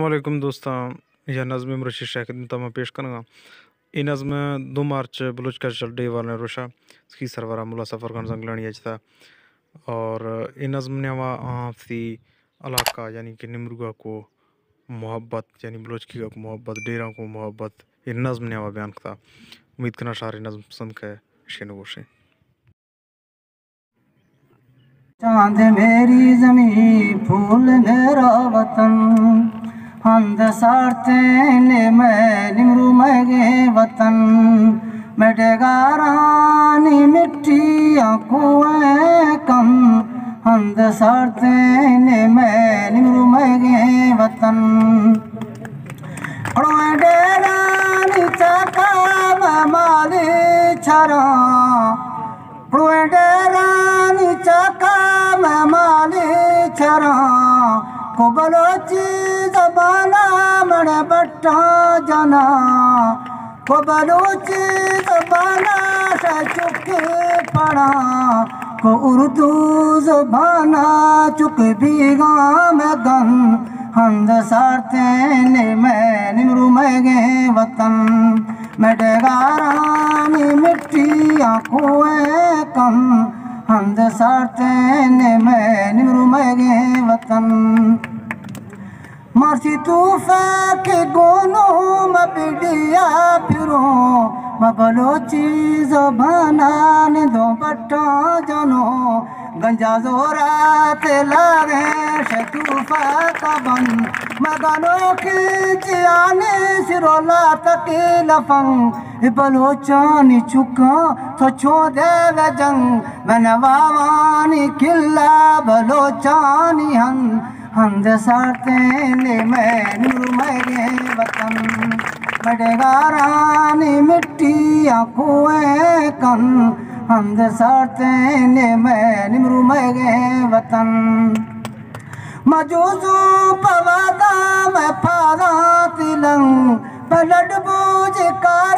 वालेकुम दोस्तों। यह नज़म इमरशी शाकिद में पेश करूँगा। ये नज़म दो मार्च बलूच कल्चर डे वाले रोशा, इसकी सरवरा मुला सफ़र खान जंगलानी था और ये नज़म ने आपसी इलाका यानी कि निमरुगा को मोहब्बत, यानी बलोच की को मोहब्बत, डेरा को मोहब्बत ये नज़म ने बयान था उम्मीद करना सारे नज़म पसंद है शेन गोशे चाँद मेरी जमी फूल मेरा वतन। हंद सारते मैं निमरू मगे वतन। मेटेगारानी मिट्टी कुएँ कम। हंद सारते ने मैं निमरू मगे वतन। डेरानी चका माली छरा। को बलोची जबाना मण बट्टा जना। को बलोची जबाना से चुके पड़ा। को उर्दू जबाना चुक बीगा में गन हंद सारते ने मैं निमरू मैं गे वतन। मैं डेगारानी मिट्टी आँखों कम। हंद सारते ने मैं निमरू मैं गे वतन। मासी तूफा के गोनो मबिडिया फिरो मबलोची जबाना ने दो बट्टा जनो। गंजा जोरा ते लागे शतूफा का मगनो की जियाने सिरोला तके लफंग। बलोचानी चुका तो छो देव जंग बनवावानी किल्ला बलोचानी हंग। हंद सारते ने मैं नूर मगे वतन बड़ेगारानी मिट्टी आँखों कन। हंद सारते ने मैं निमरू मगे वतन। मजूजू पवादा मैं फादा तिलंग। पलट बूझ कारी